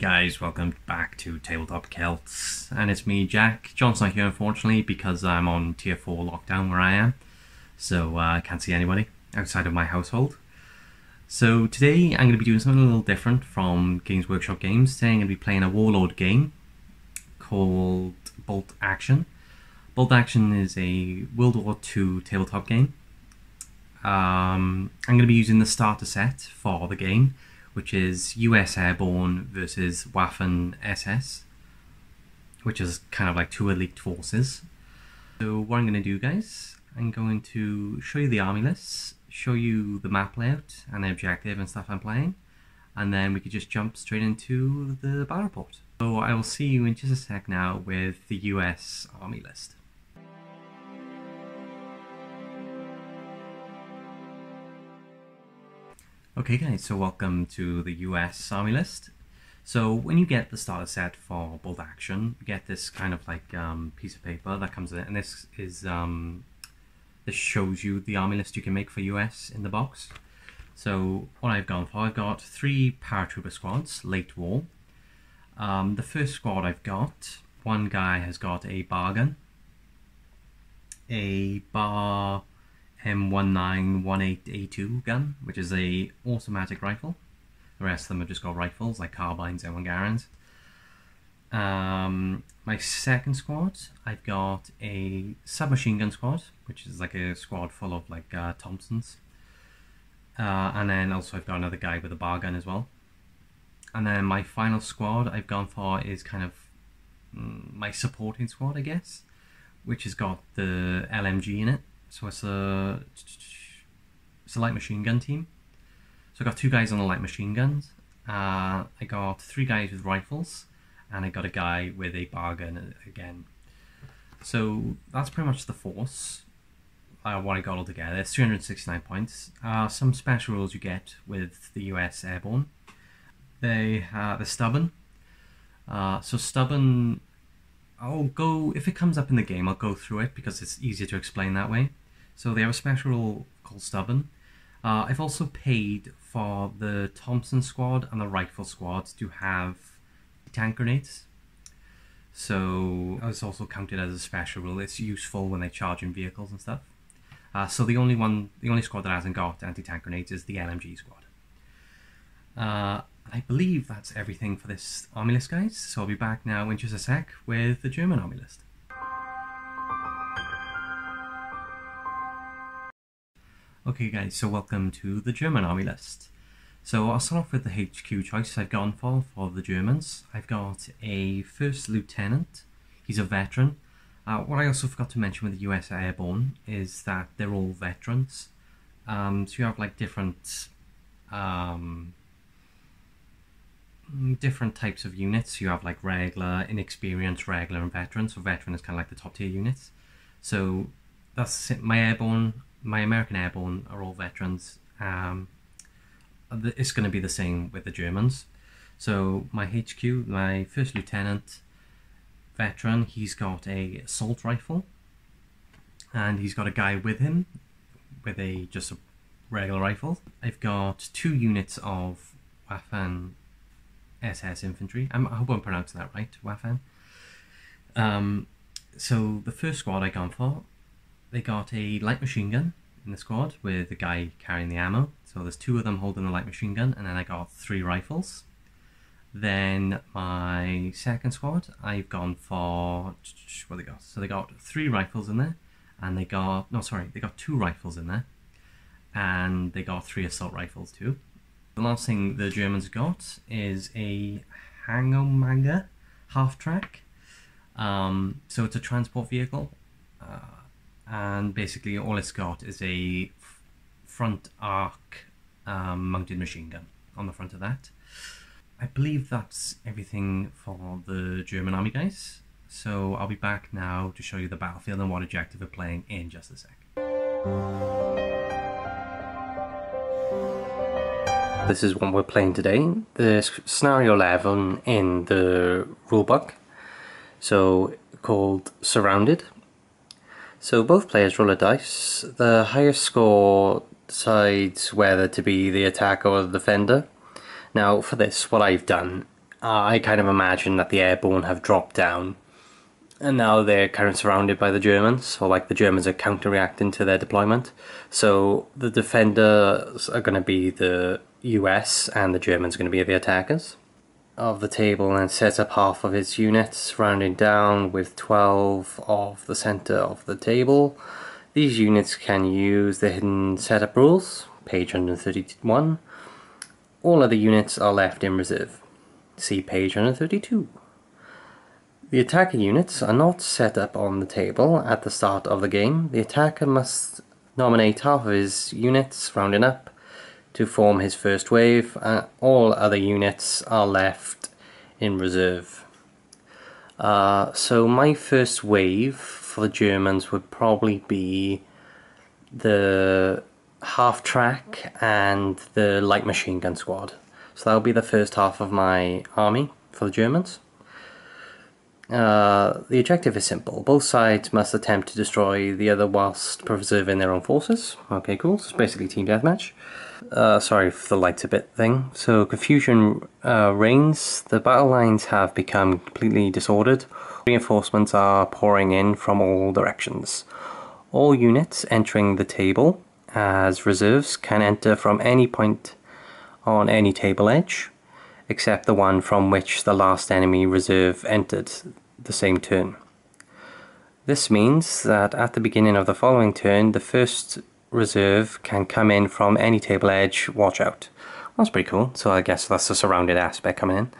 Guys, welcome back to Tabletop Celts, and it's me, Jack. John's not here unfortunately because I'm on tier 4 lockdown where I am, so uh, I can't see anybody outside of my household. So today I'm going to be doing something a little different from Games Workshop Games. Today I'm going to be playing a Warlord game called Bolt Action. Bolt Action is a World War II tabletop game. Um, I'm going to be using the starter set for the game which is US Airborne versus Waffen SS, which is kind of like two elite forces. So what I'm going to do guys, I'm going to show you the army lists, show you the map layout and the objective and stuff I'm playing, and then we could just jump straight into the battle report. So I will see you in just a sec now with the US army list. Okay guys, so welcome to the US Army list. So when you get the starter set for Bolt Action, you get this kind of like um, piece of paper that comes in, and this is um, this shows you the army list you can make for US in the box. So what I've gone for, I've got three paratrooper squads, late war. Um, the first squad I've got, one guy has got a bar gun, a bar M1918A2 gun, which is a automatic rifle. The rest of them have just got rifles like carbines and Garand. Um, my second squad, I've got a submachine gun squad, which is like a squad full of like uh, Thompsons. Uh, and then also I've got another guy with a bar gun as well. And then my final squad I've gone for is kind of mm, my supporting squad, I guess, which has got the LMG in it. So it's a it's a light machine gun team. So I got two guys on the light machine guns. Uh, I got three guys with rifles, and I got a guy with a bargun again. So that's pretty much the force. Uh, what I got all together. It's 369 points. Uh, some special rules you get with the US Airborne. They uh, the stubborn. Uh, so stubborn I'll go, if it comes up in the game, I'll go through it because it's easier to explain that way. So they have a special rule called Stubborn. Uh, I've also paid for the Thompson squad and the Rifle squad to have tank grenades. So it's also counted as a special rule. It's useful when they charge in vehicles and stuff. Uh, so the only one, the only squad that hasn't got anti-tank grenades is the LMG squad. Uh, I believe that's everything for this army list, guys. So I'll be back now in just a sec with the German army list. Okay guys, so welcome to the German army list. So I'll start off with the HQ choice I've gone for for the Germans. I've got a first lieutenant, he's a veteran. Uh, what I also forgot to mention with the US Airborne is that they're all veterans. Um, so you have like different um, different types of units. You have like regular, inexperienced, regular, and veteran. So veteran is kind of like the top tier units. So that's my airborne my American Airborne are all veterans. Um, it's going to be the same with the Germans. So my HQ, my first lieutenant, veteran, he's got a assault rifle, and he's got a guy with him with a just a regular rifle. I've got two units of Waffen SS infantry. I'm, i hope I'm pronouncing that right, Waffen. Um, so the first squad I gone for they got a light machine gun in the squad with the guy carrying the ammo. So there's two of them holding the light machine gun, and then I got three rifles. Then my second squad, I've gone for what they got. So they got three rifles in there, and they got no, sorry, they got two rifles in there, and they got three assault rifles too. The last thing the Germans got is a Hanomag half track. Um, so it's a transport vehicle. Uh, and basically all it's got is a front arc um, mounted machine gun on the front of that. I believe that's everything for the German army guys. So I'll be back now to show you the battlefield and what objective we're playing in just a sec. This is what we're playing today. The scenario 11 in the rulebook. So called Surrounded. So both players roll a dice. The highest score decides whether to be the attacker or the defender. Now for this, what I've done, uh, I kind of imagine that the airborne have dropped down and now they're kind of surrounded by the Germans, or like the Germans are counter-reacting to their deployment. So the defenders are going to be the US and the Germans are going to be the attackers of the table and set up half of its units, rounding down with 12 of the center of the table. These units can use the hidden setup rules, page 131. All other units are left in reserve. See page 132. The attacker units are not set up on the table at the start of the game. The attacker must nominate half of his units, rounding up, to form his first wave, and all other units are left in reserve. Uh, so my first wave for the Germans would probably be the half track and the light machine gun squad. So that'll be the first half of my army for the Germans. Uh, the objective is simple. Both sides must attempt to destroy the other whilst preserving their own forces. Okay, cool. So it's basically team deathmatch. Uh, sorry for the lights a bit thing. So confusion uh, reigns. The battle lines have become completely disordered. Reinforcements are pouring in from all directions. All units entering the table as reserves can enter from any point on any table edge except the one from which the last enemy reserve entered the same turn. This means that at the beginning of the following turn, the first reserve can come in from any table edge, watch out. That's pretty cool, so I guess that's the surrounded aspect coming in.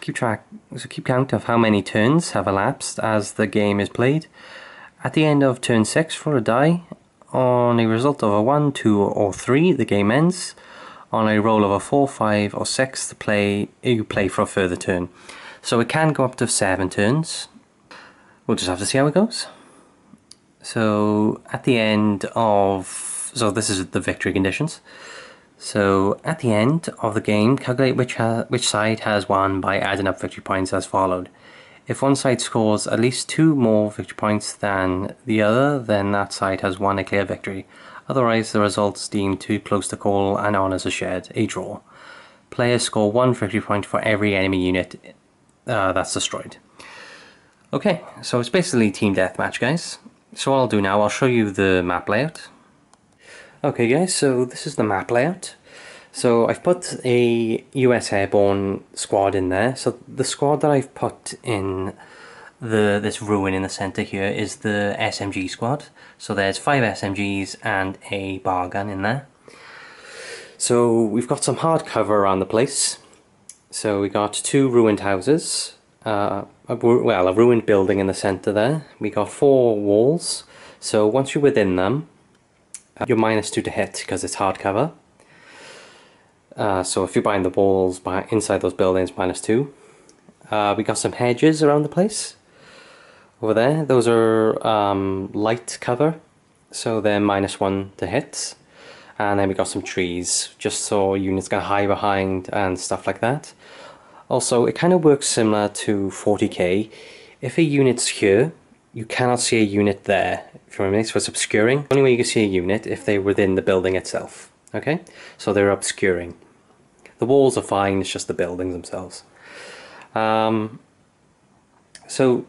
Keep track, so keep count of how many turns have elapsed as the game is played. At the end of turn 6 for a die, on a result of a 1, 2 or 3, the game ends on a roll of a 4, 5 or 6 to play, you play for a further turn. So it can go up to 7 turns. We'll just have to see how it goes. So at the end of, so this is the victory conditions. So at the end of the game, calculate which, which side has won by adding up victory points as followed. If one side scores at least two more victory points than the other, then that side has won a clear victory. Otherwise, the results deemed too close to call and honours are shared, a draw. Players score one victory point for every enemy unit uh, that's destroyed. Okay, so it's basically team deathmatch, guys. So what I'll do now, I'll show you the map layout. Okay guys, so this is the map layout. So I've put a US Airborne squad in there. So the squad that I've put in the this ruin in the center here is the SMG squad. So there's five SMGs and a bar gun in there. So we've got some hard cover around the place. So we got two ruined houses, uh, a, well a ruined building in the center there. We got four walls. So once you're within them, uh, you're minus two to hit because it's hard cover. Uh, so if you're buying the walls, inside those buildings, minus two. Uh, we got some hedges around the place over there. Those are um, light cover, so they're minus one to hit. And then we got some trees, just so units can hide behind and stuff like that. Also, it kind of works similar to 40k. If a unit's here, you cannot see a unit there. If a remember, so it's obscuring. The only way you can see a unit if they're within the building itself. Okay, so they're obscuring. The walls are fine, it's just the buildings themselves. Um, so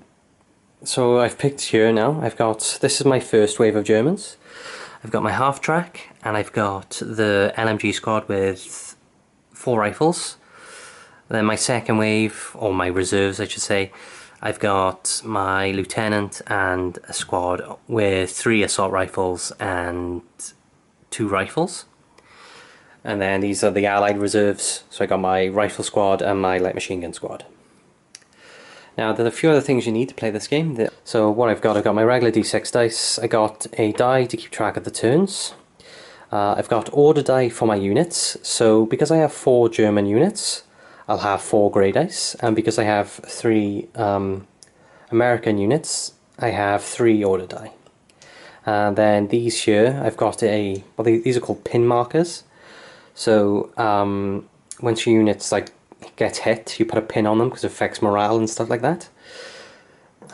so I've picked here now, I've got, this is my first wave of Germans. I've got my half track and I've got the LMG squad with four rifles. Then my second wave, or my reserves I should say, I've got my lieutenant and a squad with three assault rifles and two rifles. And then these are the allied reserves, so I got my rifle squad and my light machine gun squad. Now there are a few other things you need to play this game. So what I've got, I've got my regular d6 dice, I got a die to keep track of the turns, uh, I've got order die for my units, so because I have four German units, I'll have four grey dice, and because I have three um, American units, I have three order die. And then these here, I've got a, well these are called pin markers, so um, once your units like get hit, you put a pin on them because it affects morale and stuff like that.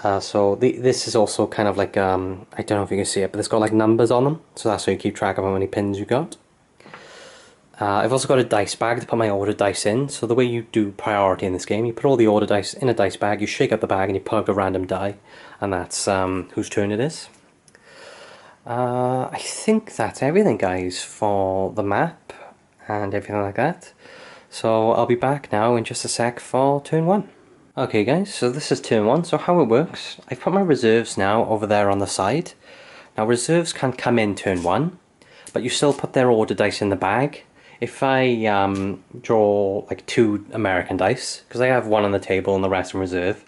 Uh, so the, this is also kind of like, um, I don't know if you can see it, but it's got like numbers on them. So that's how you keep track of how many pins you got. Uh, I've also got a dice bag to put my order dice in. So the way you do priority in this game, you put all the order dice in a dice bag, you shake up the bag and you pull out a random die. And that's um, whose turn it is. Uh, I think that's everything guys for the map and everything like that. So I'll be back now in just a sec for turn one. Okay guys, so this is turn one. So how it works, I've put my reserves now over there on the side. Now reserves can come in turn one, but you still put their order dice in the bag if I um, draw like two American dice, because I have one on the table and the rest in reserve,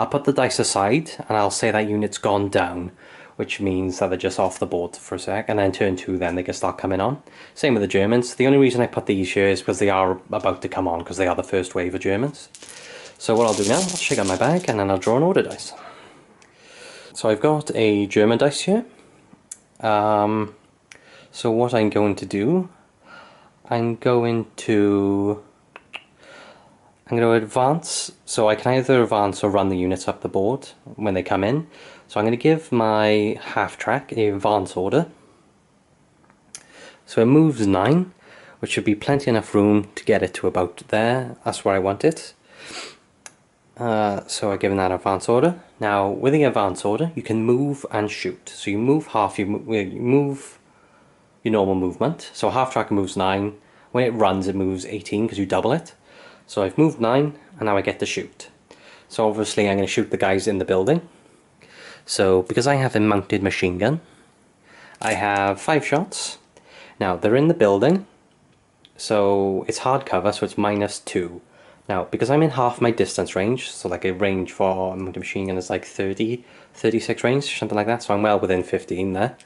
I'll put the dice aside and I'll say that unit's gone down, which means that they're just off the board for a sec, and then turn two then they can start coming on. Same with the Germans. The only reason I put these here is because they are about to come on, because they are the first wave of Germans. So what I'll do now, I'll shake out my bag and then I'll draw an order dice. So I've got a German dice here. Um, so what I'm going to do I'm going to I'm going to advance so I can either advance or run the units up the board when they come in. So I'm going to give my half track a advance order. So it moves 9 which should be plenty enough room to get it to about there. That's where I want it uh, so I've given that advance order. Now with the advance order you can move and shoot. So you move half you move your normal movement. So half track moves 9. When it runs it moves 18 because you double it. So I've moved 9 and now I get to shoot. So obviously I'm going to shoot the guys in the building. So because I have a mounted machine gun, I have 5 shots. Now they're in the building, so it's hard cover, so it's minus 2. Now, because I'm in half my distance range, so like a range for a mounted machine gun is like 30, 36 range, something like that, so I'm well within 15 there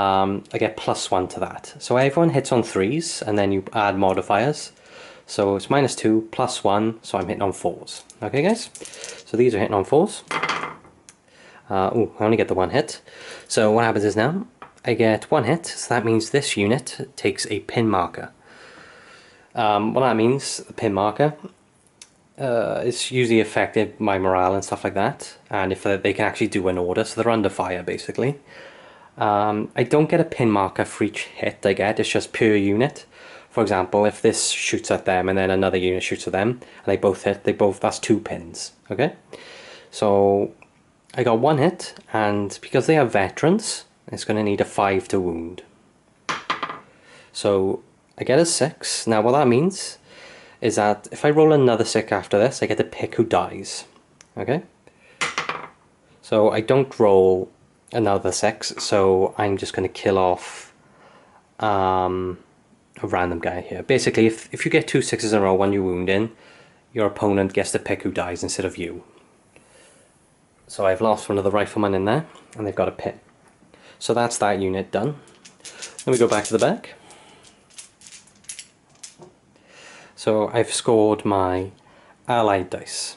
um, I get plus one to that. So everyone hits on threes and then you add modifiers. So it's minus two, plus one, so I'm hitting on fours. Okay guys, so these are hitting on fours. Uh, oh, I only get the one hit. So what happens is now, I get one hit, so that means this unit takes a pin marker. Um, what that means, the pin marker, uh, it's usually affected my morale and stuff like that, and if they can actually do an order, so they're under fire basically. Um, I don't get a pin marker for each hit I get, it's just per unit. For example, if this shoots at them and then another unit shoots at them, and they both hit, they both, that's two pins, okay? So, I got one hit, and because they are veterans, it's going to need a 5 to wound. So, I get a 6. Now, what that means is that if I roll another 6 after this, I get to pick who dies, okay? So, I don't roll another sex, so I'm just going to kill off um, a random guy here. Basically, if, if you get two sixes in a row when you wound in, your opponent gets to pick who dies instead of you. So I've lost one of the riflemen in there, and they've got a pit. So that's that unit done. Then we go back to the back. So I've scored my allied dice.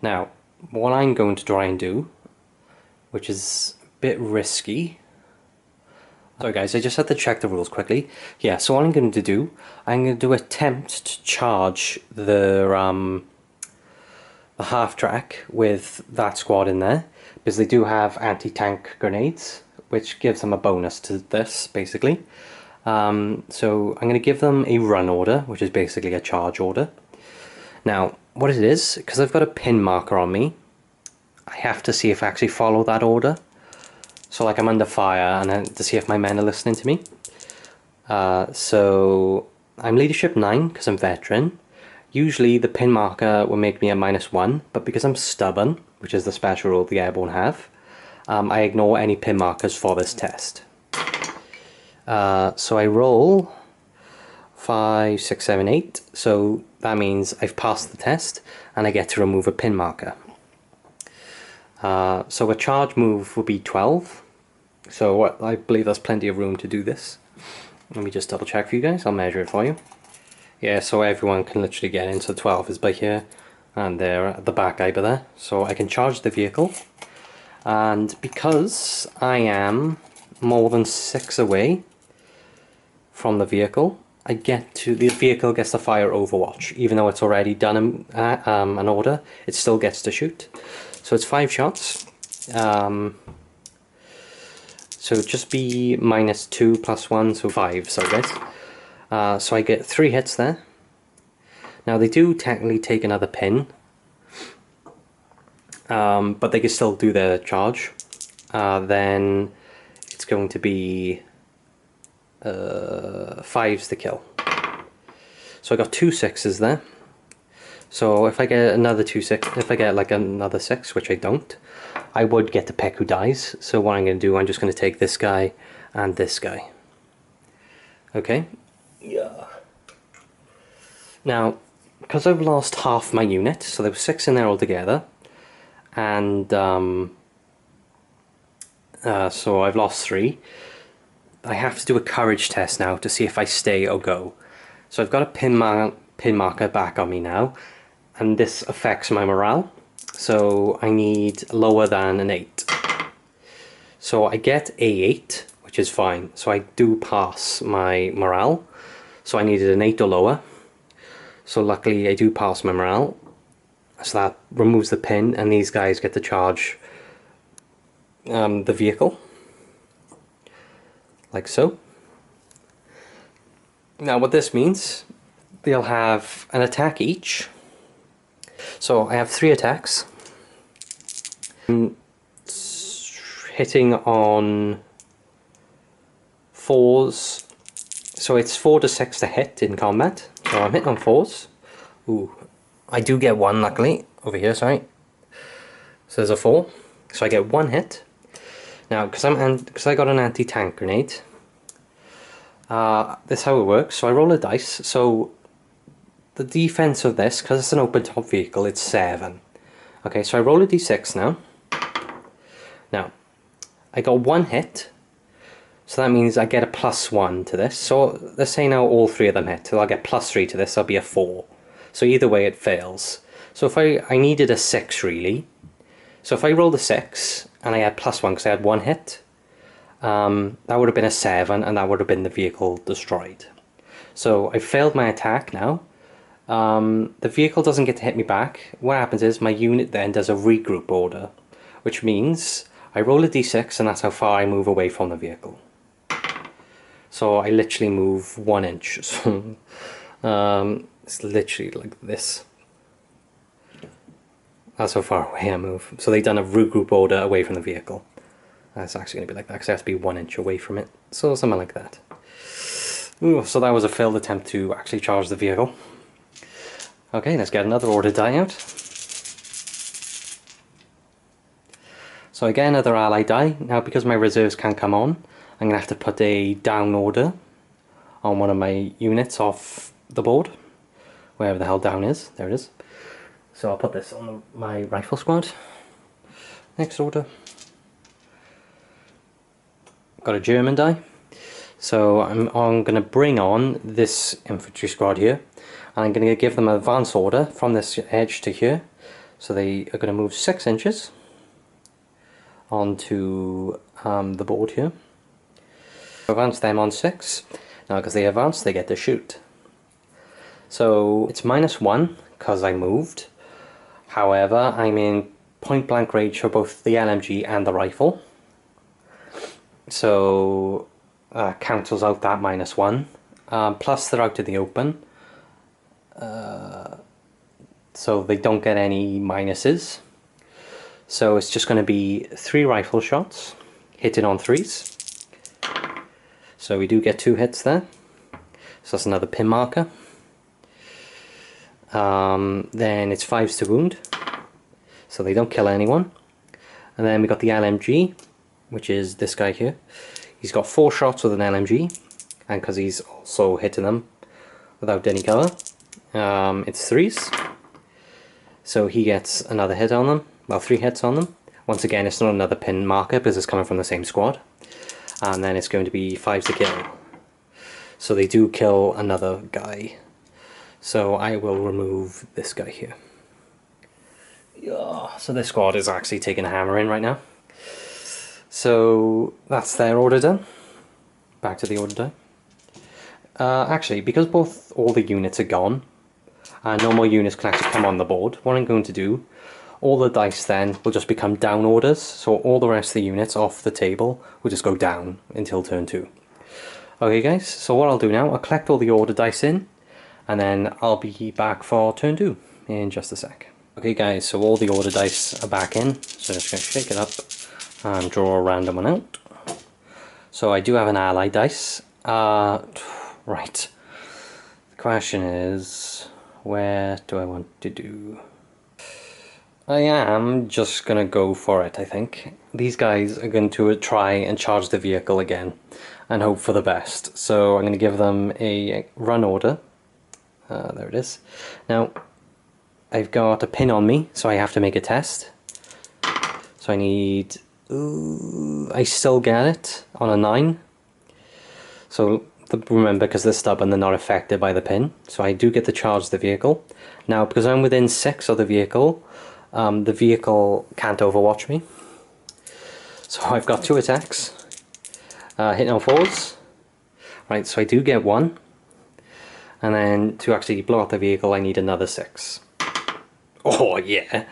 Now, what I'm going to try and do which is a bit risky. Sorry guys, I just had to check the rules quickly. Yeah, so what I'm going to do, I'm going to attempt to charge the, um, the half track with that squad in there, because they do have anti-tank grenades, which gives them a bonus to this, basically. Um, so I'm going to give them a run order, which is basically a charge order. Now, what it is, because I've got a pin marker on me, I have to see if I actually follow that order. So like I'm under fire and then to see if my men are listening to me. Uh, so I'm leadership 9 because I'm veteran. Usually the pin marker will make me a minus 1, but because I'm stubborn, which is the special rule the airborne have, um, I ignore any pin markers for this test. Uh, so I roll 5, 6, 7, 8, so that means I've passed the test and I get to remove a pin marker. Uh, so a charge move would be 12. So I believe there's plenty of room to do this. Let me just double check for you guys. I'll measure it for you. Yeah, so everyone can literally get in. So 12 is by here and there at the back over there. So I can charge the vehicle. And because I am more than six away from the vehicle, I get to the vehicle gets to fire Overwatch, even though it's already done um, an order. It still gets to shoot. So it's five shots. Um, so just be minus two plus one, so five, so guys. Uh, so I get three hits there. Now they do technically take another pin, um, but they can still do their charge. Uh, then it's going to be uh, fives to kill. So I got two sixes there. So if I get another two six, if I get like another six, which I don't, I would get the pick who dies. So what I'm going to do, I'm just going to take this guy and this guy. Okay. Yeah. Now, because I've lost half my unit, so there were six in there altogether, and um, uh, so I've lost three. I have to do a courage test now to see if I stay or go. So I've got a pin, mar pin marker back on me now, and this affects my morale. So I need lower than an 8. So I get A8, which is fine. So I do pass my morale. So I needed an 8 or lower. So luckily I do pass my morale. So that removes the pin and these guys get to charge um, the vehicle. Like so. Now what this means, they'll have an attack each. So I have three attacks. Hitting on fours. So it's four to six to hit in combat. So I'm hitting on fours. Ooh, I do get one luckily over here. Sorry. So there's a four. So I get one hit. Now, because I'm because I got an anti-tank grenade. Uh, this is how it works. So I roll a dice. So the defense of this, because it's an open top vehicle, it's seven. Okay, so I roll a d6 now. Now, I got one hit. So that means I get a plus one to this. So let's say now all three of them hit. So I'll get plus three to this, I'll be a four. So either way it fails. So if I, I needed a six really. So if I rolled a six and I had plus one because I had one hit, um, that would have been a seven and that would have been the vehicle destroyed. So I failed my attack now. Um, the vehicle doesn't get to hit me back. What happens is my unit then does a regroup order, which means I roll a d6 and that's how far I move away from the vehicle. So I literally move one inch. So um, it's literally like this. That's how far away I move. So they've done a regroup order away from the vehicle. That's actually going to be like that because I have to be one inch away from it. So something like that. Ooh, so that was a failed attempt to actually charge the vehicle. Okay, let's get another order die out. So I get another ally die. Now because my reserves can't come on, I'm going to have to put a down order on one of my units off the board. Wherever the hell down is. There it is. So I'll put this on my rifle squad. Next order. Got a German die. So I'm, I'm going to bring on this infantry squad here. And I'm going to give them an advance order from this edge to here. So they are going to move 6 inches onto um, the board here. Advance them on 6. Now because they advance they get to shoot. So it's minus 1 because I moved. However, I'm in point blank range for both the LMG and the rifle. So uh, cancels out that minus 1. Um, plus they're out in the open. Uh, so they don't get any minuses. So it's just going to be three rifle shots, hitting on threes. So we do get two hits there. So that's another pin marker. Um, then it's fives to wound. So they don't kill anyone. And then we got the LMG, which is this guy here. He's got four shots with an LMG, and because he's also hitting them without any cover, um, it's threes. So he gets another hit on them, well three hits on them. Once again it's not another pin marker because it's coming from the same squad. And then it's going to be fives to kill. So they do kill another guy. So I will remove this guy here. Yeah, so this squad is actually taking a hammer in right now. So that's their order done. Back to the order die. Uh, actually, because both all the units are gone, and no more units can actually come on the board, what I'm going to do, all the dice then will just become down orders, so all the rest of the units off the table will just go down until turn 2. Okay guys, so what I'll do now, I'll collect all the order dice in, and then I'll be back for turn two in just a sec. Okay guys, so all the order dice are back in, so I'm just going to shake it up and draw a random one out. So I do have an ally dice. Uh, right. The question is, where do I want to do? I am just to go for it, I think. These guys are going to try and charge the vehicle again and hope for the best. So I'm to give them a run order. Uh, there it is. Now, I've got a pin on me, so I have to make a test. So I need... Ooh, I still get it on a 9. So remember, because they're stubborn, they're not affected by the pin. So I do get to charge the vehicle. Now, because I'm within 6 of the vehicle, um, the vehicle can't overwatch me. So I've got two attacks. Uh, hitting on fours. Right, so I do get one. And then to actually blow up the vehicle, I need another six. Oh, yeah.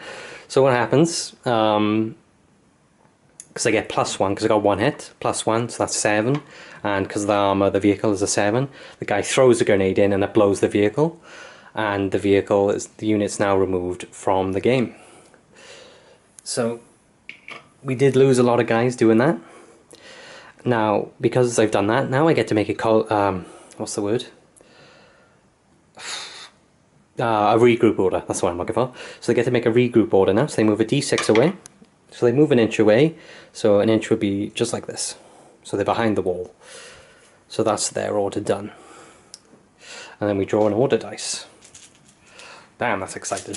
So what happens, um, because I get plus one, because I got one hit, plus one, so that's seven. And because the armor, the vehicle is a seven, the guy throws a grenade in and it blows the vehicle. And the vehicle is, the unit's now removed from the game. So, we did lose a lot of guys doing that. Now, because I've done that, now I get to make a call, um, what's the word? Uh, a regroup order, that's what I'm looking for. So they get to make a regroup order now, so they move a d6 away. So they move an inch away, so an inch would be just like this. So they're behind the wall. So that's their order done. And then we draw an order dice. Damn, that's exciting.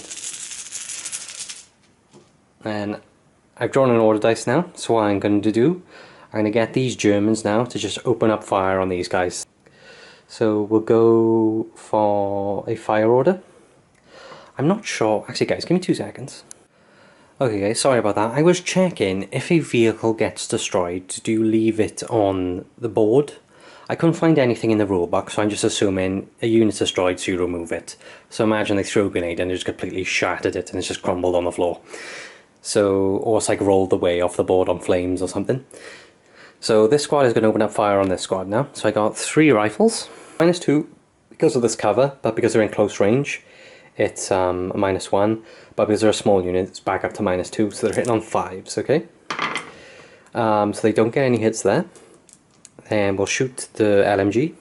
And I've drawn an order dice now, so what I'm going to do, I'm going to get these Germans now to just open up fire on these guys. So we'll go for a fire order. I'm not sure. Actually, guys, give me two seconds. Okay, guys, sorry about that. I was checking if a vehicle gets destroyed, do you leave it on the board? I couldn't find anything in the rulebook, so I'm just assuming a unit's destroyed, so you remove it. So imagine they threw a grenade and just completely shattered it and it's just crumbled on the floor. So, or it's like rolled away off the board on flames or something. So this squad is going to open up fire on this squad now. So I got three rifles, minus two because of this cover, but because they're in close range, it's um, minus one, but because they're a small unit, it's back up to minus two, so they're hitting on fives, okay? Um, so they don't get any hits there. And we'll shoot the LMG,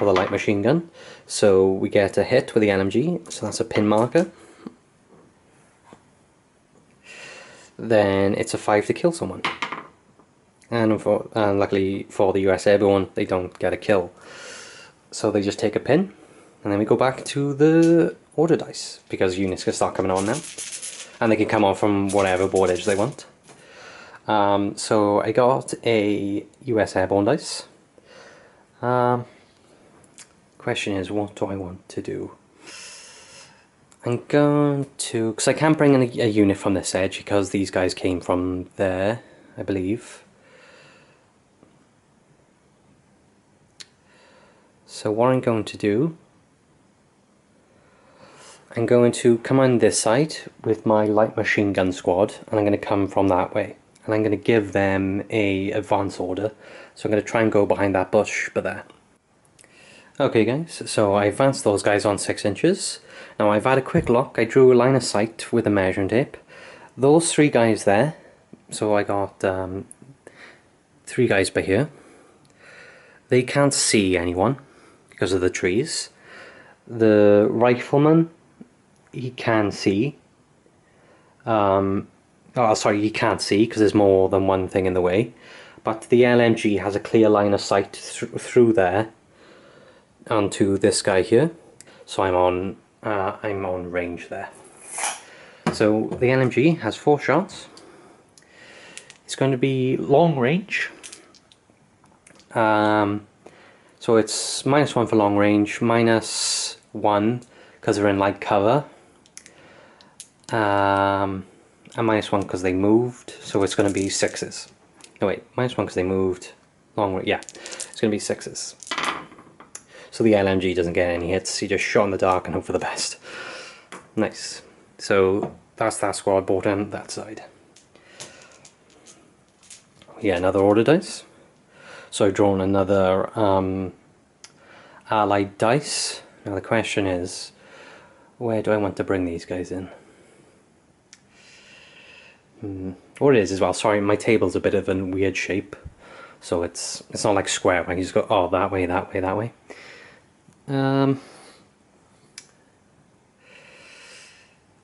or the light machine gun. So we get a hit with the LMG, so that's a pin marker. Then it's a five to kill someone. And, for, and luckily for the US Airborne, they don't get a kill. So they just take a pin, and then we go back to the order dice, because units can start coming on now. And they can come on from whatever board edge they want. Um, so I got a US Airborne dice. Um, question is, what do I want to do? I'm going to, because I can't bring in a, a, unit from this edge because these guys came from there, I believe. So what I'm going to do I'm going to come on this side with my light machine gun squad and I'm going to come from that way. And I'm going to give them a advance order. So I'm going to try and go behind that bush but there. Okay guys. So I advanced those guys on 6 inches. Now I've had a quick look. I drew a line of sight with a measuring tape. Those three guys there so I got um, three guys by here. They can't see anyone because of the trees. The rifleman he can see. Um, oh, sorry, he can't see because there's more than one thing in the way. But the LMG has a clear line of sight th through there onto this guy here. So I'm on, uh, I'm on range there. So the LMG has four shots. It's going to be long range. Um, so it's minus one for long range, minus one because they're in light cover, um, and minus one because they moved, so it's going to be sixes. No wait, minus one because they moved. Long way, yeah, it's going to be sixes. So the LMG doesn't get any hits, you just shot in the dark and hope for the best. Nice. So that's that squad bought on that side. Yeah, another order dice. So I've drawn another um, allied dice. Now the question is, where do I want to bring these guys in? Hmm. What it is as well, sorry, my table's a bit of a weird shape. So it's it's not like square, I can just go, oh, that way, that way, that way. Um,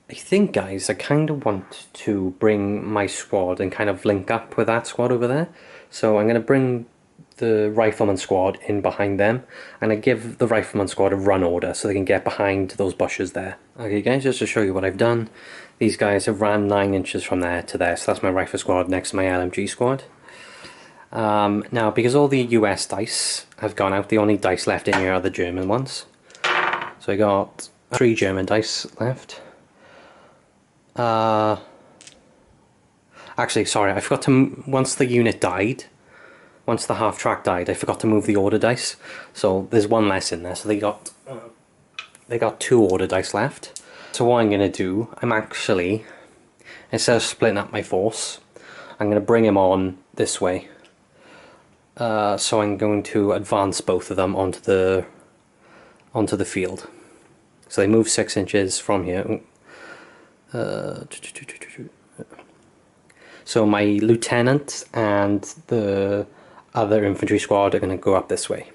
I think, guys, I kind of want to bring my squad and kind of link up with that squad over there. So I'm going to bring the rifleman squad in behind them and I give the rifleman squad a run order so they can get behind those bushes there. Okay guys, just to show you what I've done, these guys have ran 9 inches from there to there, so that's my rifle squad next to my LMG squad. Um, now, because all the US dice have gone out, the only dice left in here are the German ones. So I got three German dice left. Uh, actually, sorry, I forgot to, once the unit died, once the half track died, I forgot to move the order dice. So there's one less in there, so they got, they got two order dice left. So what I'm going to do, I'm actually, instead of splitting up my force, I'm going to bring him on this way. Uh, so I'm going to advance both of them onto the onto the field. So they move six inches from here. Uh, so my lieutenant and the other infantry squad are going to go up this way.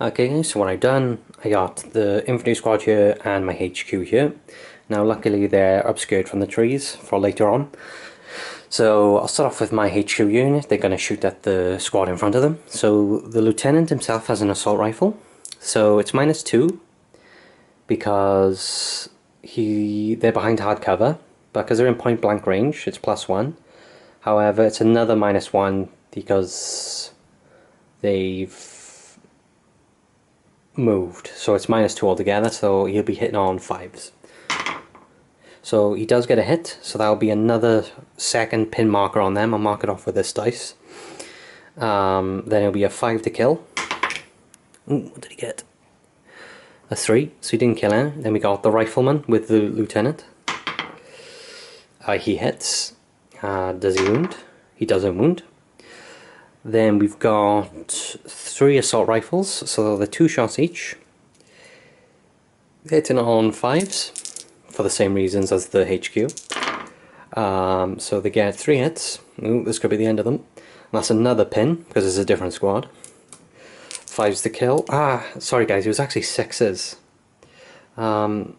Okay, so what I've done, I got the infantry squad here and my HQ here. Now luckily they're obscured from the trees for later on. So I'll start off with my HQ unit. They're going to shoot at the squad in front of them. So the lieutenant himself has an assault rifle. So it's minus two because he they're behind hard cover. But because they're in point blank range, it's plus one. However, it's another minus one because they've moved. So it's minus two altogether. So he'll be hitting on fives. So he does get a hit, so that'll be another second pin marker on them. I'll mark it off with this dice. Um, then it'll be a 5 to kill. Ooh, what did he get? A 3, so he didn't kill him. Then we got the rifleman with the lieutenant. Uh, he hits. Uh, does he wound? He doesn't wound. Then we've got three assault rifles, so they're two shots each. Hitting on fives for the same reasons as the HQ. Um, so they get three hits. Ooh, this could be the end of them. And that's another pin, because it's a different squad. Five's the kill. Ah, sorry guys, it was actually sixes. Um,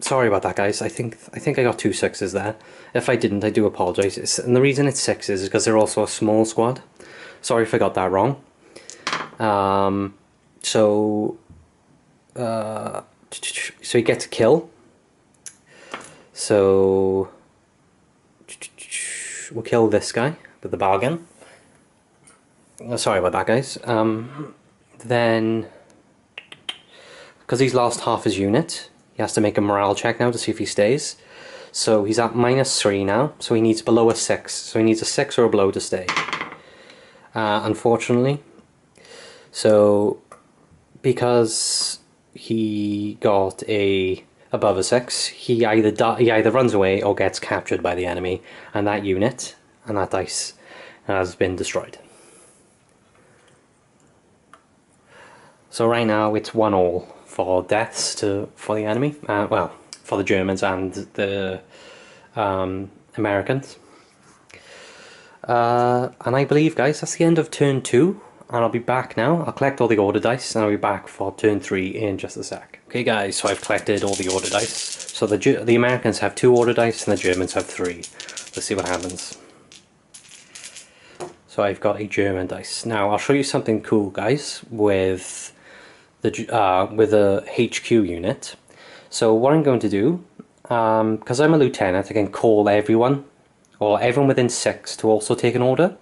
sorry about that guys, I think I think I got two sixes there. If I didn't, I do apologise. And the reason it's sixes is because they're also a small squad. Sorry if I got that wrong. Um, so, uh, so he gets a kill. So we'll kill this guy with the bar gun. Oh, sorry about that, guys. Um, then, because he's lost half his unit, he has to make a morale check now to see if he stays. So he's at minus three now, so he needs below a six. So he needs a six or a below to stay. Uh, unfortunately. So, because he got a above a six, he either die, he either runs away or gets captured by the enemy, and that unit and that dice has been destroyed. So right now it's one all for deaths to for the enemy. Uh, well, for the Germans and the um, Americans. Uh, and I believe, guys, that's the end of turn two and I'll be back now. I'll collect all the order dice and I'll be back for turn 3 in just a sec. Okay guys, so I've collected all the order dice. So the, the Americans have 2 order dice and the Germans have 3. Let's see what happens. So I've got a German dice. Now I'll show you something cool guys with the uh, with a HQ unit. So what I'm going to do, because um, I'm a lieutenant, I can call everyone, or everyone within 6 to also take an order.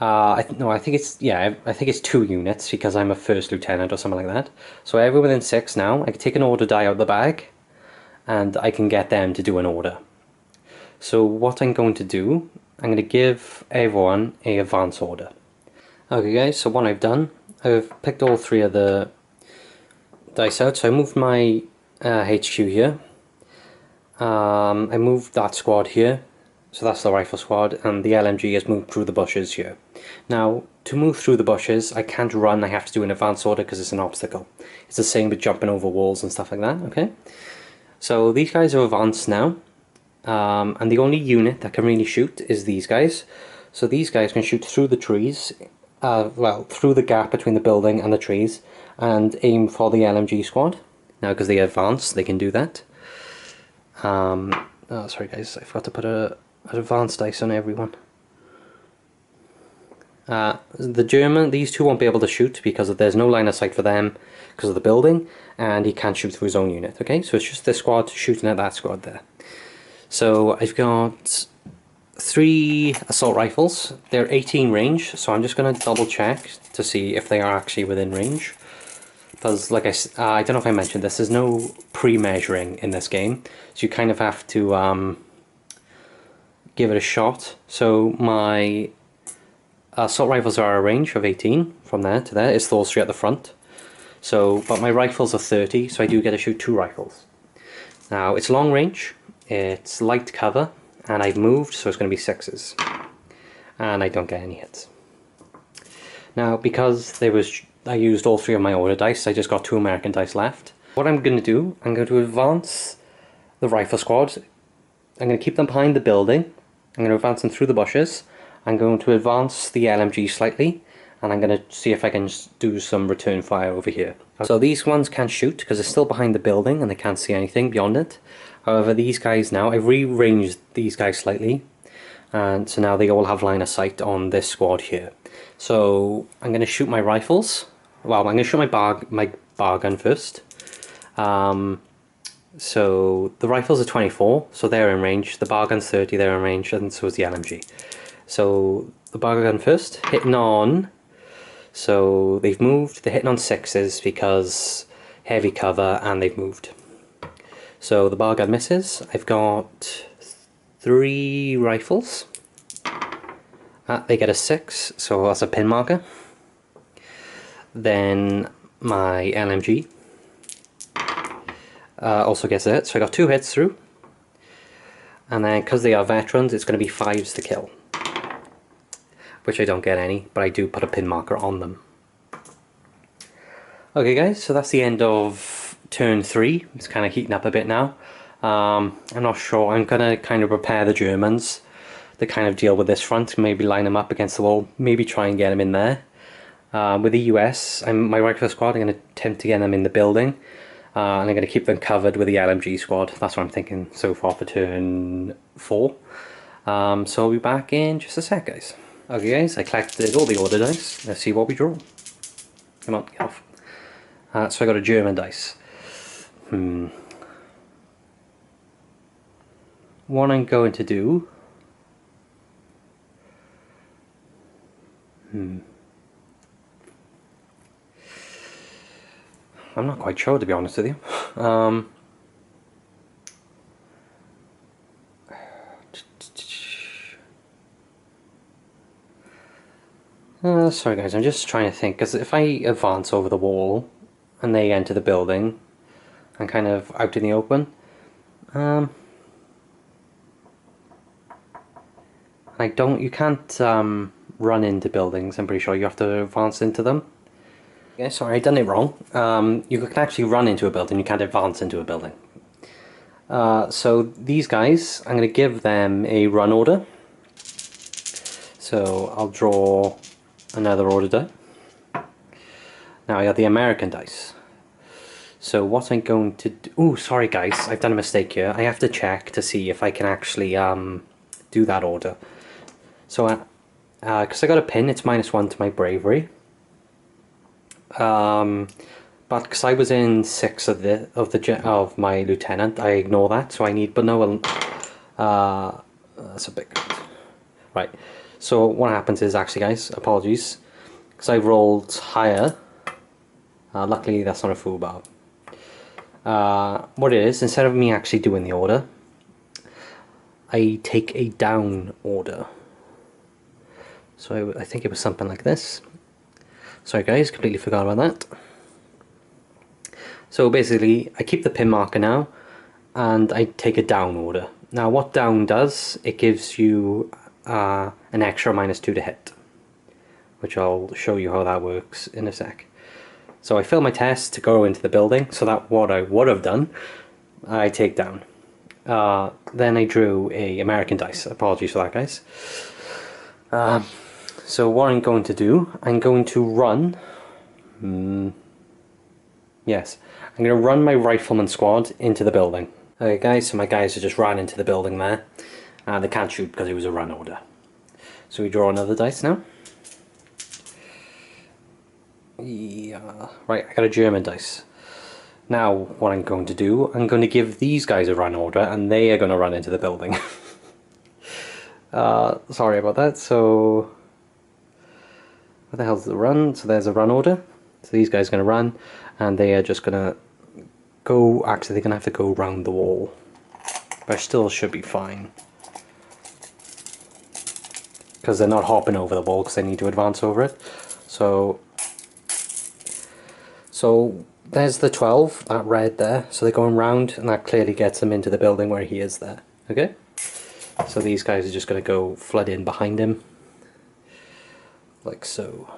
Uh, I no, I think it's yeah, I think it's two units because I'm a first lieutenant or something like that. So everyone within six now, I can take an order die out of the bag, and I can get them to do an order. So what I'm going to do, I'm going to give everyone a advance order. Okay guys, so what I've done, I've picked all three of the dice out. So I moved my uh, HQ here. Um, I moved that squad here So that's the rifle squad, and the LMG has moved through the bushes here. Now, to move through the bushes, I can't run, I have to do an advance order because it's an obstacle. It's the same with jumping over walls and stuff like that, okay? So these guys are advanced now, um, and the only unit that can really shoot is these guys. So these guys can shoot through the trees, uh, well, through the gap between the building and the trees, and aim for the LMG squad. Now, because they advance, they can do that. Um, oh, sorry guys, I forgot to put a, advanced dice on everyone. Uh, the German, these two won't be able to shoot because there's no line of sight for them because of the building, and he can't shoot through his own unit, okay? So it's just this squad shooting at that squad there. So I've got three assault rifles. They're 18 range, so I'm just going to double check to see if they are actually within range. Because, like I, uh, I don't know if I mentioned this, there's no pre-measuring in this game, so you kind of have to um, give it a shot. So my assault rifles are a range of 18 from there to there. It's those three at the front. So, but my rifles are 30, so I do get to shoot two rifles. Now, it's long range, it's light cover, and I've moved, so it's going to be sixes. And I don't get any hits. Now, because there was, I used all three of my order dice, I just got two American dice left. What I'm going to do, I'm going to advance the rifle squad. I'm going to keep them behind the building. I'm going to advance them through the bushes. I'm going to advance the LMG slightly and I'm going to see if I can do some return fire over here. So these ones can't shoot because they're still behind the building and they can't see anything beyond it. However, these guys now, I've rearranged these guys slightly, and so now they all have line of sight on this squad here. So I'm going to shoot my rifles. Well, I'm going to shoot my bar, my bar gun first. Um, so the rifles are 24, so they're in range. The bar gun's 30, they're in range, and so is the LMG. So the bar gun first, hitting on. So they've moved. They're hitting on sixes because heavy cover, and they've moved. So the bar gun misses. I've got three rifles. Uh, they get a six, so that's a pin marker. Then my LMG uh, also gets a hit, so I got two hits through. And then because they are veterans, it's going to be fives to kill. Which I don't get any, but I do put a pin marker on them. Okay guys, so that's the end of turn three. It's kind of heating up a bit now. Um, I'm not sure. I'm going to kind of prepare the Germans to kind of deal with this front. Maybe line them up against the wall. Maybe try and get them in there. Uh, with the US, I'm, my rifle squad, I'm going to attempt to get them in the building. Uh, and I'm going to keep them covered with the LMG squad. That's what I'm thinking so far for turn four. Um, so I'll be back in just a sec, guys. Okay, guys, I collected all the order dice. Let's see what we draw. Come on, get off. Uh, so I got a German dice. Hmm. What I'm going to do... Hmm. I'm not quite sure to be honest with you. Um, uh, sorry guys, I'm just trying to think, because if I advance over the wall and they enter the building, and kind of out in the open. Um, I don't, you can't um, run into buildings, I'm pretty sure you have to advance into them. Yeah, sorry, I done it wrong. Um, you can actually run into a building, you can't advance into a building. Uh, so these guys, I'm going to give them a run order. So I'll draw another order die. Now I got the American dice. So what I'm going to do... Oh, sorry guys, I've done a mistake here. I have to check to see if I can actually um, do that order. So, because uh, uh, I got a pin, it's minus one to my bravery. Um, but because I was in six of the of the of my lieutenant, I ignore that. So I need, but no, uh, that's a big right. So what happens is actually, guys, apologies, because I rolled higher. Uh, luckily, that's not a full bar uh, what it is, instead of me actually doing the order, I take a down order. So I, I think it was something like this. Sorry guys, completely forgot about that. So basically, I keep the pin marker now, and I take a down order. Now what down does, it gives you uh, an extra minus 2 to hit. Which I'll show you how that works in a sec. So I fill my test to go into the building, so that what I would have done, I take down. Uh, then I drew a American dice. Apologies for that, guys. Um, so what I'm going to do, I'm going to run. Mm, yes, I'm going to run my rifleman squad into the building. Okay, guys. So my guys have just ran into the building there. Uh, they can't shoot because it was a run order. So we draw another dice now. Yeah, right. I got a German dice. Now, what I'm going to do, I'm going to give these guys a run order, and they are going to run into the building. uh, sorry about that. So, what the hell's the run? So there's a run order. So these guys are going to run, and they are just going to go. Actually, they're going to have to go round the wall, but I still should be fine because they're not hopping over the wall because they need to advance over it. So, so there's the 12, that red there. So they're going round and that clearly gets them into the building where he is there. Okay? So these guys are just going to go flood in behind him. Like so.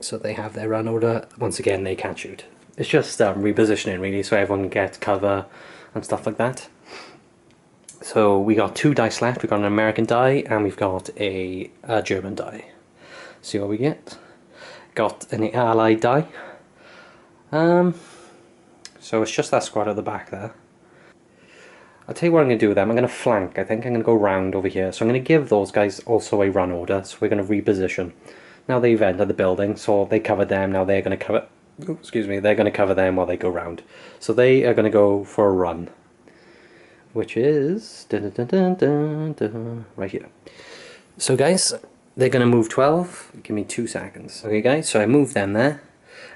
So they have their run order. Once again, they can't shoot. It's just um, repositioning really so everyone can get cover and stuff like that. So we got two dice left. We've got an American die and we've got a, a German die. See what we get got an allied die. Um, so it's just that squad at the back there. I'll tell you what I'm going to do with them. I'm going to flank. I think I'm going to go round over here. So I'm going to give those guys also a run order. So we're going to reposition. Now they've entered the building, so they covered them. Now they're going to cover... Oh, excuse me. They're going to cover them while they go round. So they are going to go for a run. Which is... Dun, dun, dun, right here. So guys, they're going to move 12. Give me two seconds. Okay guys, so I moved them there.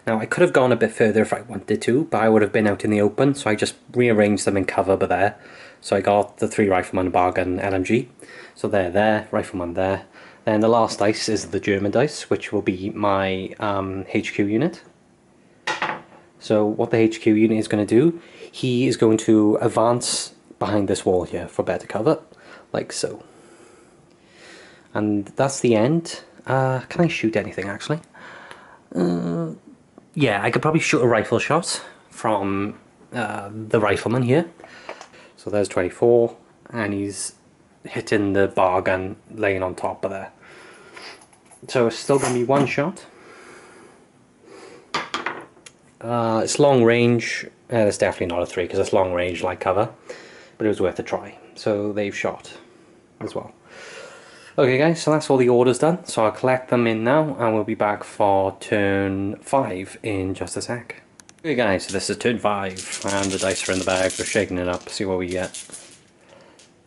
Now I could have gone a bit further if I wanted to, but I would have been out in the open, so I just rearranged them in cover but there. So I got the three Rifleman bar gun LMG. So they're there, Rifleman there. Then the last dice is the German dice, which will be my um, HQ unit. So what the HQ unit is going to do, he is going to advance behind this wall here for better cover, like so. And that's the end. Uh, can I shoot anything actually? Uh, yeah, I could probably shoot a rifle shot from uh, the rifleman here. So there's 24, and he's hitting the bar gun laying on top of there. So it's still going to be one shot. Uh, it's long range. Uh, it's definitely not a 3 because it's long range like cover. But it was worth a try. So they've shot as well. Okay guys, so that's all the orders done. So I'll collect them in now and we'll be back for turn 5 in just a sec. Okay guys, so this is turn 5 and the dice are in the bag. We're shaking it up, see what we get.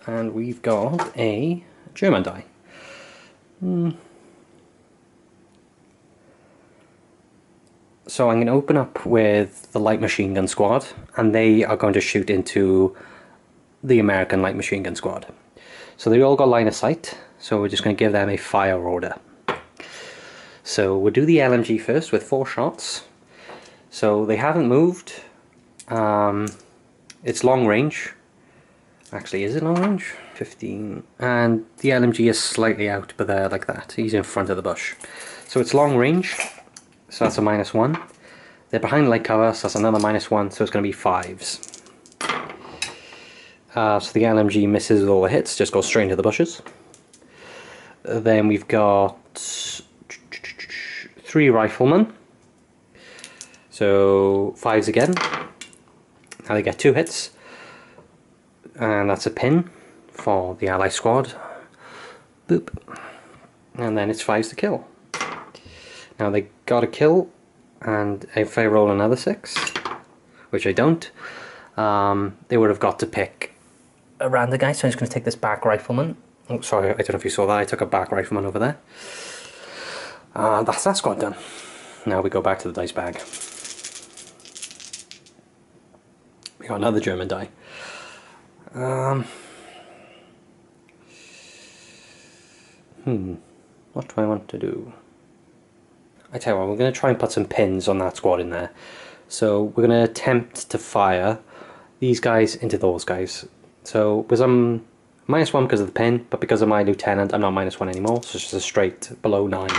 And we've got a German die. Hmm. So I'm going to open up with the light machine gun squad and they are going to shoot into the American light machine gun squad. So they all got line of sight so we're just going to give them a fire order. So we'll do the LMG first with four shots. So they haven't moved. Um, it's long range. Actually, is it long range? 15. And the LMG is slightly out, but they're like that. He's in front of the bush. So it's long range. So that's a minus one. They're behind light cover, so that's another minus one. So it's going to be fives. Uh, so the LMG misses all the hits, just goes straight into the bushes. Then we've got three riflemen. So fives again. Now they get two hits. And that's a pin for the ally squad. Boop. And then it's fives to kill. Now they got a kill, and if I roll another six, which I don't, um, they would have got to pick a random guy. So I'm just going to take this back rifleman Oh, sorry, I don't know if you saw that. I took a back rifleman over there. Uh, that's that squad done. Now we go back to the dice bag. We got another German die. Um, hmm, what do I want to do? I tell you what, we're going to try and put some pins on that squad in there. So we're going to attempt to fire these guys into those guys. So because I'm minus one because of the pin, but because of my lieutenant, I'm not minus one anymore. So it's just a straight below nine.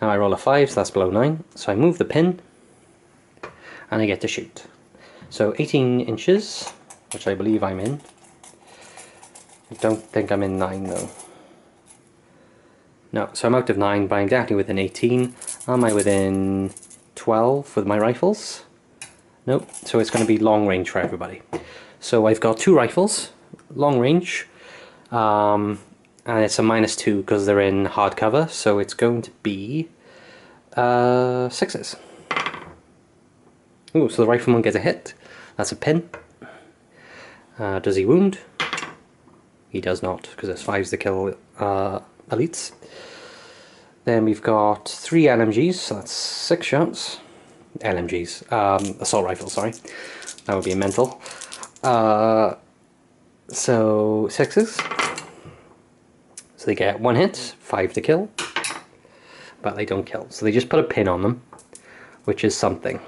Now I roll a five, so that's below nine. So I move the pin, and I get to shoot. So 18 inches, which I believe I'm in. I don't think I'm in nine though. No, so I'm out of 9, but I'm definitely within 18. Am I within 12 with my rifles? Nope, so it's going to be long range for everybody. So I've got two rifles, long range, um, and it's a minus 2 because they're in hardcover, so it's going to be uh, sixes. Ooh, so the rifleman gets a hit. That's a pin. Uh, does he wound? He does not, because there's fives to kill uh, elites. Then we've got three LMGs, so that's six shots. LMGs, um, assault rifles, sorry. That would be a mental. Uh, so sixes. So they get one hit, five to kill, but they don't kill. So they just put a pin on them, which is something.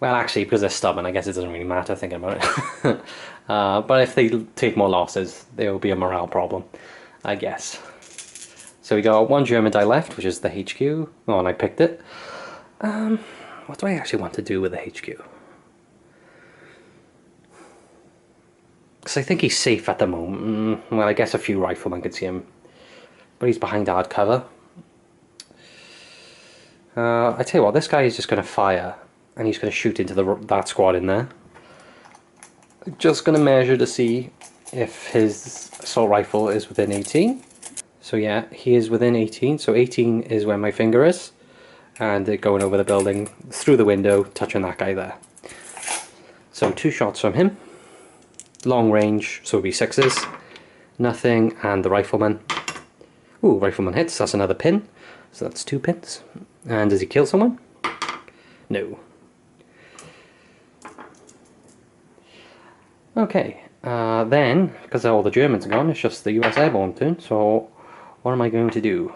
Well, actually, because they're stubborn, I guess it doesn't really matter thinking about it. uh, but if they take more losses, there will be a morale problem, I guess. So we got one German die left, which is the HQ. Oh, and I picked it. Um, what do I actually want to do with the HQ? Because I think he's safe at the moment. Mm, well, I guess a few riflemen could see him. But he's behind hard cover. Uh, I tell you what, this guy is just going to fire and he's going to shoot into the that squad in there. Just going to measure to see if his assault rifle is within 18. So yeah, he is within 18. So 18 is where my finger is. And going over the building, through the window, touching that guy there. So two shots from him. Long range, so it'll be sixes. Nothing, and the rifleman. Ooh, rifleman hits, that's another pin. So that's two pins. And does he kill someone? No. Okay, uh, then, because all the Germans are gone, it's just the US Airborne turn, so what am I going to do?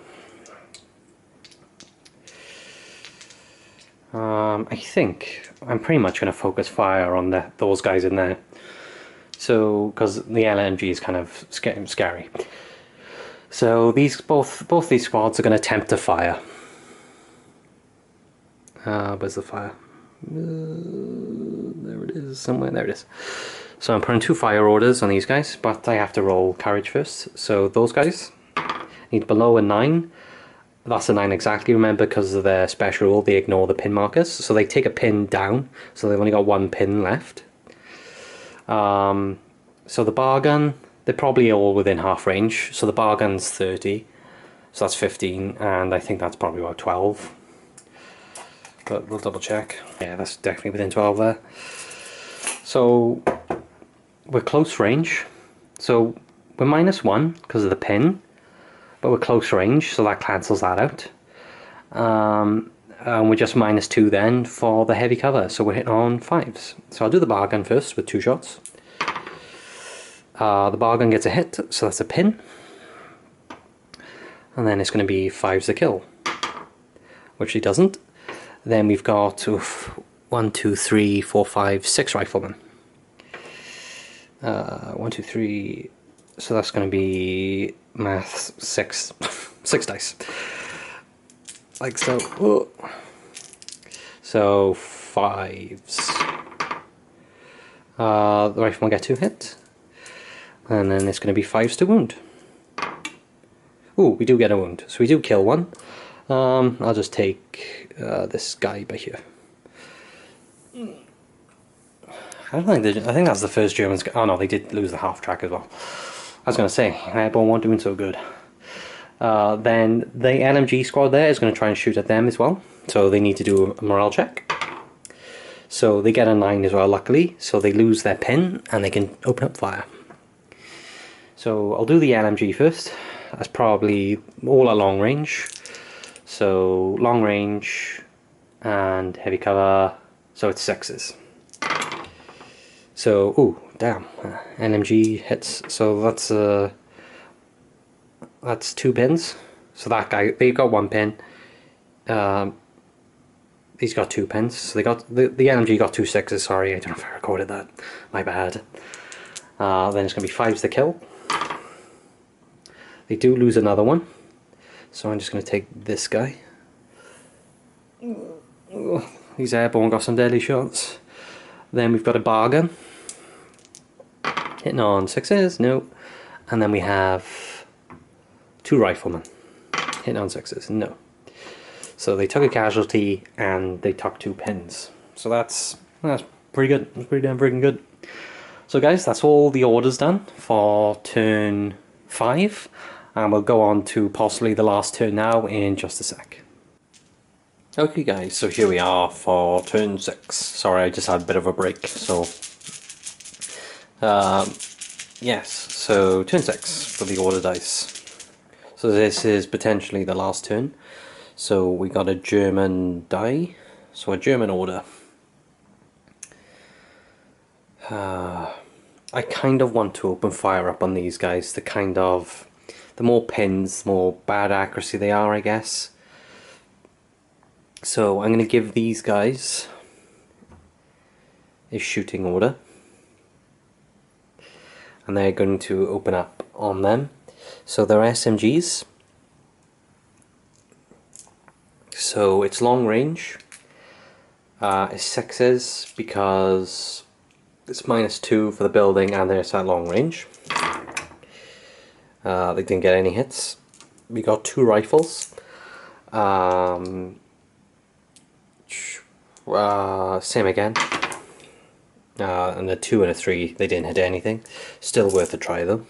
Um, I think I'm pretty much going to focus fire on the, those guys in there. So, because the LMG is kind of scary. So these both both these squads are going to attempt to fire. Uh, where's the fire? Uh, there it is, somewhere. There it is. So I'm putting two fire orders on these guys, but I have to roll courage first. So those guys need below a 9. That's a 9 exactly, remember, because of their special rule, they ignore the pin markers. So they take a pin down, so they've only got one pin left. Um, so the bar gun, they're probably all within half range. So the bar gun's 30, so that's 15, and I think that's probably about 12. But we'll double check. Yeah, that's definitely within 12 there. So we're close range. So we're minus one because of the pin, but we're close range, so that cancels that out. Um, and we're just minus two then for the heavy cover, so we're hitting on fives. So I'll do the bar gun first with two shots. Uh, the bar gun gets a hit, so that's a pin. And then it's going to be fives to kill, which he doesn't. Then we've got oof, one, two, three, four, five, six riflemen. Uh, one, two, three. So that's going to be math six, six dice. Like so. Whoa. So fives. Uh, the rifle will get two hit, and then it's going to be fives to wound. Ooh, we do get a wound, so we do kill one. Um, I'll just take uh, this guy by here. I don't think they, I think that's the first Germans. Oh no, they did lose the half track as well. I was going to say, Airborne weren't doing so good. Uh, then the LMG squad there is going to try and shoot at them as well. So they need to do a morale check. So they get a 9 as well, luckily. So they lose their pin and they can open up fire. So I'll do the LMG first. That's probably all at long range. So long range and heavy cover. So it's sixes. So, ooh, damn, uh, LMG hits. So that's uh, that's two pins. So that guy, they got one pin. Um, these got two pins. So they got the, the LMG got two sixes. Sorry, I don't know if I recorded that. My bad. Uh, then it's going to be fives to kill. They do lose another one. So I'm just going to take this guy. He's airborne, got some deadly shots. Then we've got a bar gun. Hitting on sixes, no. And then we have two riflemen. Hitting on sixes, no. So they took a casualty and they took two pins. So that's that's pretty good. That's pretty damn freaking good. So guys, that's all the orders done for turn five. And we'll go on to possibly the last turn now in just a sec. Okay guys, so here we are for turn 6. Sorry, I just had a bit of a break, so... Um, yes, so turn 6 for the order dice. So this is potentially the last turn. So we got a German die, so a German order. Uh, I kind of want to open fire up on these guys the kind of the more pins, the more bad accuracy they are, I guess. So I'm going to give these guys a shooting order. And they're going to open up on them. So they're SMGs. So it's long range. Uh, it's sixes because it's minus two for the building and there's at long range. Uh, they didn't get any hits. We got two rifles. Um, uh, same again. Uh, and a two and a three, they didn't hit anything. Still worth a try though.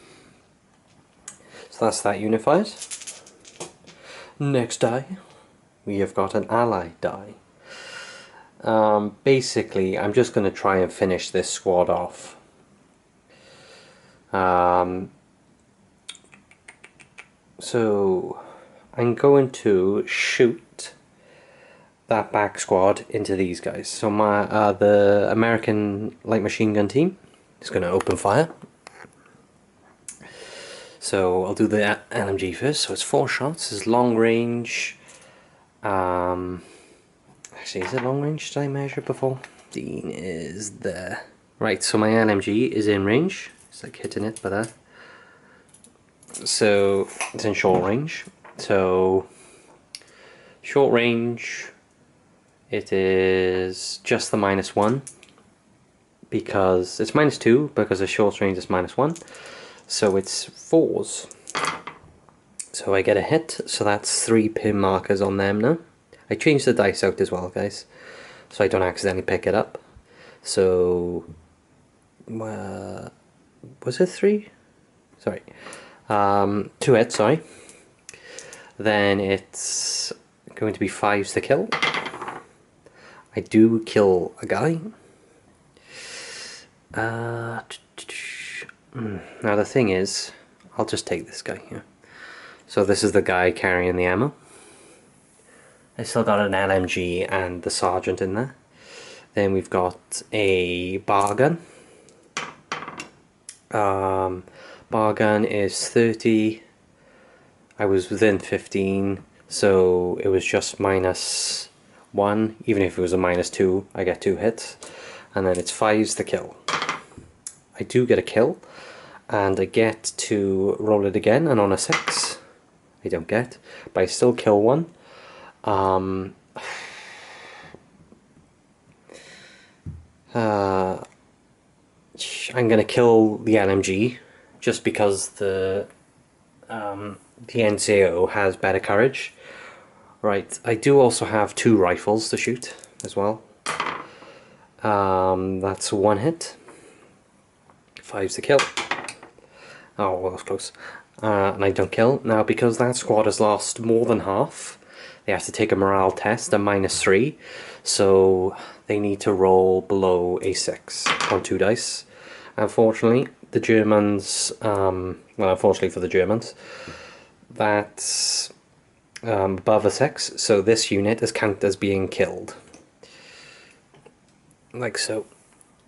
So that's that unified. Next die, we have got an ally die. Um, basically, I'm just going to try and finish this squad off. Um, so I'm going to shoot that back squad into these guys. So my uh, the American light machine gun team is going to open fire. So I'll do the LMG first. So it's four shots. It's long range. Um, actually, is it long range? Did I measure before? Dean is there. Right. So my LMG is in range. It's like hitting it by that so it's in short range so short range it is just the minus one because it's minus two because the short range is minus one. So it's fours. So I get a hit. So that's three pin markers on them now. I changed the dice out as well guys. So I don't accidentally pick it up. So uh, was it three? Sorry. Um, two hits, sorry. Then it's going to be fives to kill. I do kill a guy. Uh, hmm, now the thing is, I'll just take this guy here. So this is the guy carrying the ammo. I still got an LMG and the sergeant in there. Then we've got a bar gun. Um, Bar gun is 30. I was within 15, so it was just minus 1. Even if it was a minus 2, I get 2 hits. And then it's 5's the kill. I do get a kill, and I get to roll it again, and on a 6, I don't get, but I still kill one. Um, uh, I'm gonna kill the LMG just because the um, the NCO has better courage. Right, I do also have two rifles to shoot as well. Um, that's one hit. Five's the kill. Oh, well, that was close. Uh, and I don't kill. Now, because that squad has lost more than half, they have to take a morale test, a minus three. So they need to roll below a six on two dice. Unfortunately, the Germans, um, well, unfortunately for the Germans, that's um, above a 6, so this unit is counted as being killed. Like so.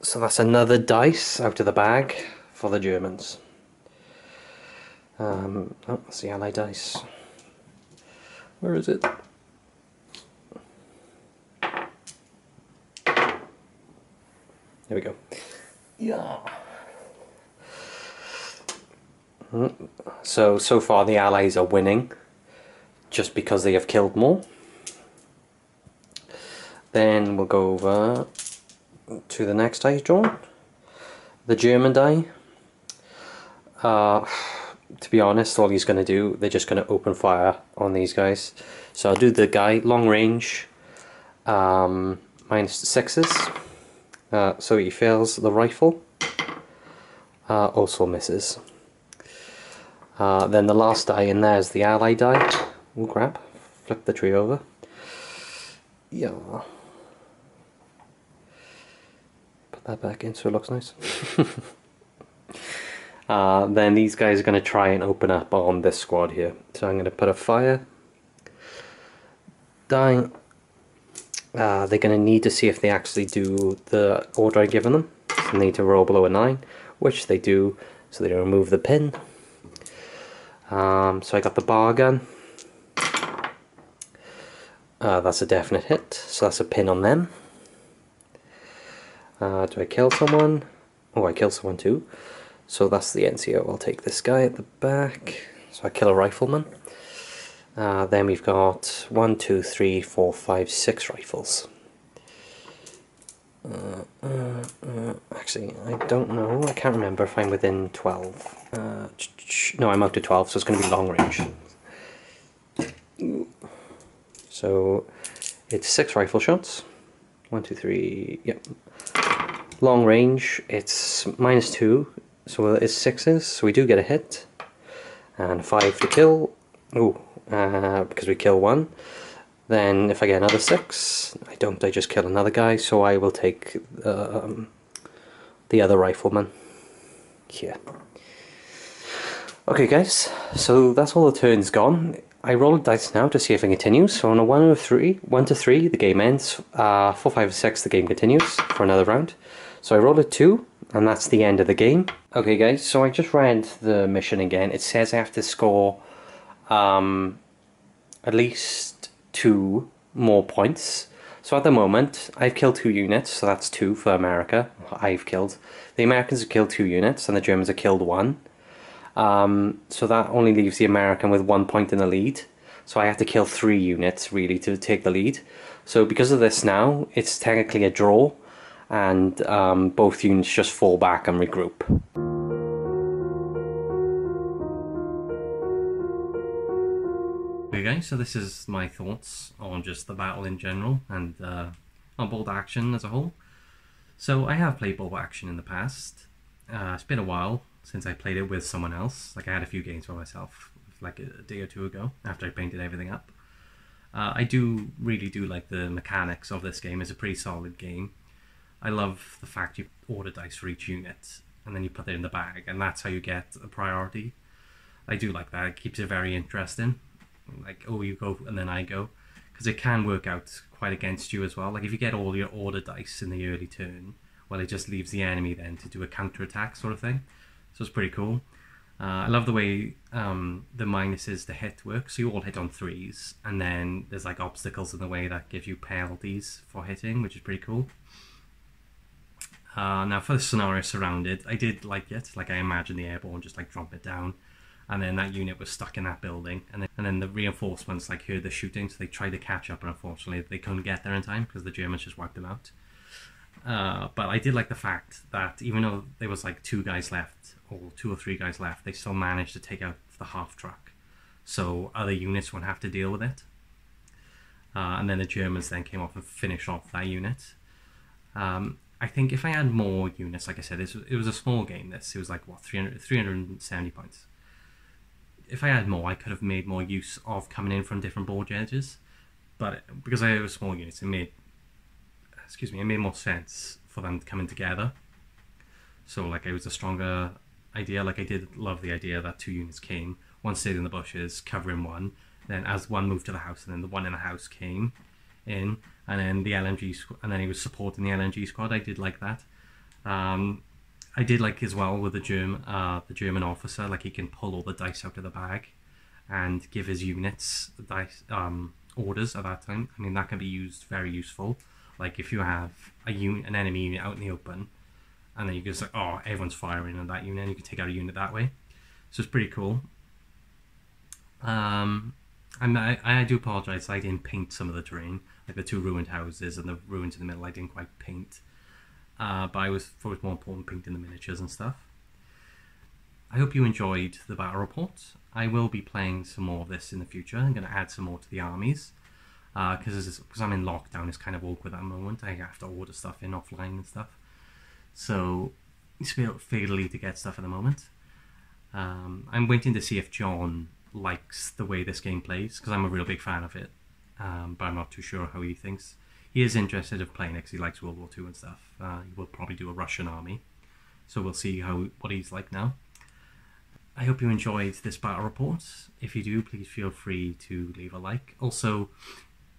So that's another dice out of the bag for the Germans. Um, oh, that's the Allied dice. Where is it? There we go. Yeah. Mm, so, so far the Allies are winning just because they have killed more. Then we'll go over to the next die drawn. The German die. Uh, to be honest, all he's going to do, they're just going to open fire on these guys. So I'll do the guy, long range, um, minus sixes. Uh, so he fails the rifle. Uh, also misses. Uh, then the last die in there is the ally die. We'll grab. Flip the tree over. Yeah. Put that back in so it looks nice. uh, then these guys are going to try and open up on this squad here. So I'm going to put a fire die. Uh, they're going to need to see if they actually do the order I've given them. So they need to roll below a 9, which they do. So they remove the pin. Um, so I got the bar gun. Uh, that's a definite hit, so that's a pin on them. Uh, do I kill someone? Oh, I kill someone too. So that's the NCO. I'll take this guy at the back. So I kill a rifleman. Uh, then we've got one, two, three, four, five, six rifles. Uh, uh, uh, actually, I don't know. I can't remember if I'm within 12. Uh, ch- ch- no, I'm out to 12, so it's going to be long range. So it's six rifle shots. One, two, three. Yep. Long range, it's minus two, so it's sixes, so we do get a hit. And five to kill. Oh, uh, because we kill one. Then if I get another six, I don't, I just kill another guy, so I will take um, the other rifleman. Here. Okay guys, so that's all the turns gone. I roll dice now to see if it continues. So on a 1 or 3, 1 to 3, the game ends. Uh, 4, 5, 6, the game continues for another round. So I roll a 2, and that's the end of the game. Okay guys, so I just read the mission again. It says I have to score um, at least 2 more points. So at the moment, I've killed 2 units, so that's 2 for America. I've killed. The Americans have killed 2 units, and the Germans have killed 1. Um, so that only leaves the American with one point in the lead. So I have to kill three units really to take the lead. So because of this now, it's technically a draw, and um, both units just fall back and regroup. Okay so this is my thoughts on just the battle in general and uh, on bolt action as a whole. So I have played bolt action in the past. Uh, it's been a while since I played it with someone else. Like I had a few games by myself, like a day or two ago after I painted everything up. Uh, I do really do like the mechanics of this game. It's a pretty solid game. I love the fact you order dice for each unit and then you put it in the bag, and that's how you get a priority. I do like that. It keeps it very interesting. Like, oh, you go and then I go, because it can work out quite against you as well. Like if you get all your order dice in the early turn, well, it just leaves the enemy then to do a counter attack sort of thing. So it's pretty cool. Uh, I love the way um, the minuses to hit work. So you all hit on threes, and then there's like obstacles in the way that give you penalties for hitting, which is pretty cool. Uh, now for the scenario surrounded, I did like it. Like I imagined the airborne just like drop it down, and then that unit was stuck in that building, and then and then the reinforcements like heard the shooting, so they tried to catch up, and unfortunately they couldn't get there in time because the Germans just wiped them out. Uh, but I did like the fact that even though there was like two guys left or two or three guys left, they still managed to take out the half track, so other units won't have to deal with it. Uh, and then the Germans then came off and finished off that unit. Um, I think if I had more units, like I said, this, it was a small game. This it was like what 300, 370 points. If I had more, I could have made more use of coming in from different board edges, but because I was small units, it made excuse me, it made more sense for them coming together. So like it was a stronger idea. Like I did love the idea that two units came, one stayed in the bushes, covering one. Then as one moved to the house, and then the one in the house came in, and then the LMG and then he was supporting the LMG squad. I did like that. Um, I did like as well with the German, uh, the German officer, like he can pull all the dice out of the bag, and give his units dice um, orders at that time. I mean that can be used very useful. Like if you have a unit, an enemy unit out in the open, and then you can just like, oh, everyone's firing on that unit, and you can take out a unit that way. So it's pretty cool. Um, I'm, I, I do apologize. I didn't paint some of the terrain, like the two ruined houses and the ruins in the middle. I didn't quite paint, uh, but I was it was more important painting the miniatures and stuff. I hope you enjoyed the battle report. I will be playing some more of this in the future. I'm going to add some more to the armies because uh, because I'm in lockdown. It's kind of awkward at the moment. I have to order stuff in offline and stuff, so it's a bit fiddly to get stuff at the moment. Um, I'm waiting to see if John likes the way this game plays because I'm a real big fan of it, um, but I'm not too sure how he thinks. He is interested in playing it because he likes World War II and stuff. Uh, he will probably do a Russian army, so we'll see how what he's like now. I hope you enjoyed this battle report. If you do, please feel free to leave a like. Also,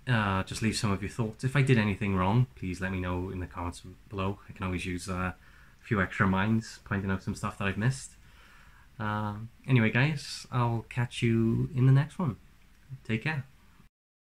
uh, just leave some of your thoughts. If I did anything wrong, please let me know in the comments below. I can always use uh, a few extra minds pointing out some stuff that I've missed. Uh, anyway, guys, I'll catch you in the next one. Take care.